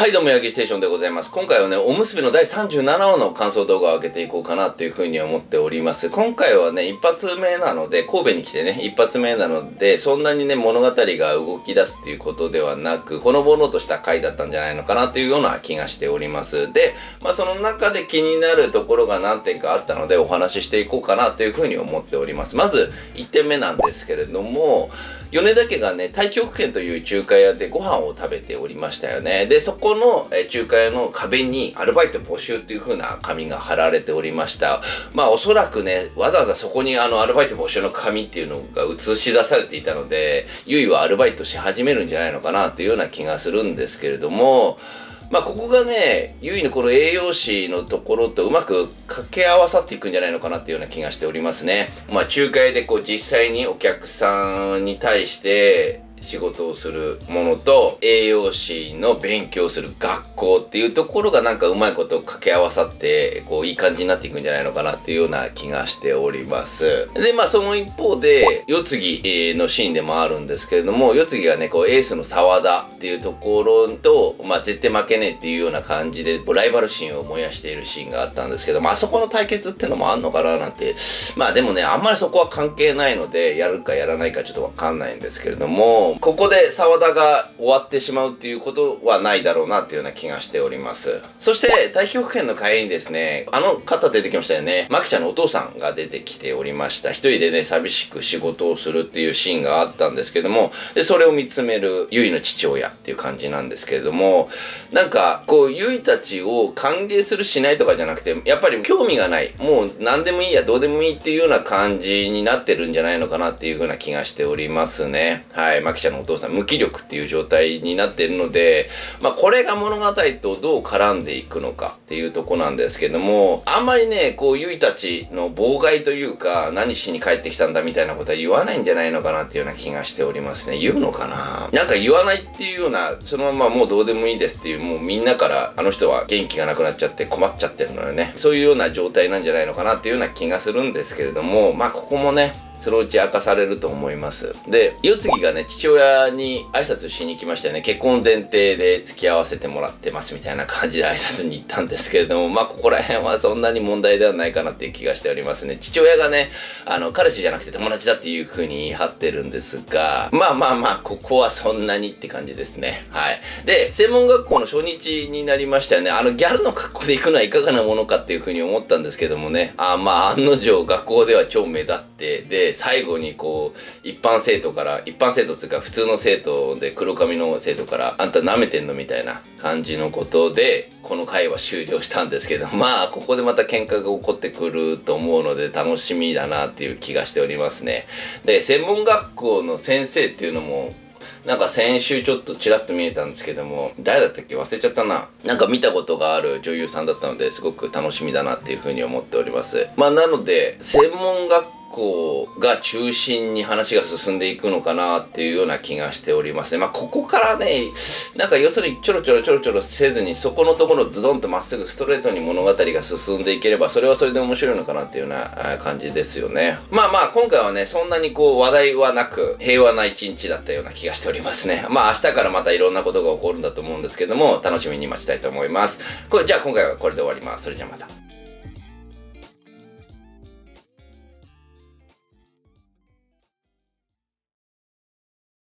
はいどうも、ヤギステーションでございます。今回はね、おむすびの第37話の感想動画を上げていこうかなというふうに思っております。今回はね、一発目なので、神戸に来てね、一発目なので、そんなにね、物語が動き出すっていうことではなく、ほのぼのとした回だったんじゃないのかなというような気がしております。で、まあその中で気になるところが何点かあったので、お話ししていこうかなというふうに思っております。まず、1点目なんですけれども、米田家がね、太極拳という中華屋でご飯を食べておりましたよね。で、そここの、え中華屋の壁にアルバイト募集っていう風な紙が貼られておりました。まあおそらくね、わざわざそこにあのアルバイト募集の紙っていうのが映し出されていたので、ゆいはアルバイトし始めるんじゃないのかなっていうような気がするんですけれども、まあ、ここがね、ゆいのこの栄養士のところとうまく掛け合わさっていくんじゃないのかなっていうような気がしておりますね。まあ、仲介でこう実際にお客さんに対して、仕事をするものと栄養士の勉強する学校っていうところがなんかうまいこと掛け合わさってこういい感じになっていくんじゃないのかなっていうような気がしております。でまあその一方で世継ぎのシーンでもあるんですけれども世継ぎがねこうエースの沢田っていうところとまあ絶対負けねえっていうような感じでライバル心を燃やしているシーンがあったんですけどまあそこの対決ってのもあんのかななんてまあでもねあんまりそこは関係ないのでやるかやらないかちょっとわかんないんですけれどもここで沢田が終わってしまうっていうことはないだろうなっていうような気がしております。そして、大極拳の帰りにですね、あの方出てきましたよね。マキちゃんのお父さんが出てきておりました。一人でね、寂しく仕事をするっていうシーンがあったんですけども、で、それを見つめるゆいの父親っていう感じなんですけれども、なんか、こう、ゆいたちを歓迎するしないとかじゃなくて、やっぱり興味がない。もう何でもいいや、どうでもいいっていうような感じになってるんじゃないのかなっていうような気がしておりますね。はい。マキちゃんのお父さん無気力っていう状態になっているので、まあこれが物語とどう絡んでいくのかっていうとこなんですけども、あんまりね、こうゆいたちの妨害というか、何しに帰ってきたんだみたいなことは言わないんじゃないのかなっていうような気がしておりますね。言うのかな？なんか言わないっていうような、そのままもうどうでもいいですっていう、もうみんなからあの人は元気がなくなっちゃって困っちゃってるのよね。そういうような状態なんじゃないのかなっていうような気がするんですけれども、まあここもね、そのうち明かされると思います。で、世継ぎがね、父親に挨拶しに来ましたよね。結婚前提で付き合わせてもらってますみたいな感じで挨拶に行ったんですけれども、まあ、ここら辺はそんなに問題ではないかなっていう気がしておりますね。父親がね、あの、彼氏じゃなくて友達だっていう風に言い張ってるんですが、まあまあまあ、ここはそんなにって感じですね。はい。で、専門学校の初日になりましたよね。あの、ギャルの格好で行くのはいかがなものかっていう風に思ったんですけどもね。あまあ、案の定学校では超目立って、で、最後にこう一般生徒から一般生徒っていうか普通の生徒で黒髪の生徒からあんた舐めてんの？みたいな感じのことでこの回は終了したんですけど まあここでまた喧嘩が起こってくると思うので楽しみだなっていう気がしておりますねで専門学校の先生っていうのもなんか先週ちょっとちらっと見えたんですけども、誰だったっけ？忘れちゃったな。なんか見たことがある女優さんだったので、すごく楽しみだなっていうふうに思っております。まあなので、専門学校が中心に話が進んでいくのかなっていうような気がしておりますね。まあ、ここからね、なんか要するにちょろちょろちょろちょろせずに、そこのところズドンとまっすぐストレートに物語が進んでいければ、それはそれで面白いのかなっていうような感じですよね。まあまあ、今回はね、そんなにこう話題はなく、平和な一日だったような気がしておりますね。まあ明日からまたいろんなことが起こるんだと思うんですけども、楽しみに待ちたいと思います。これじゃあ今回はこれで終わります。それじゃあまた。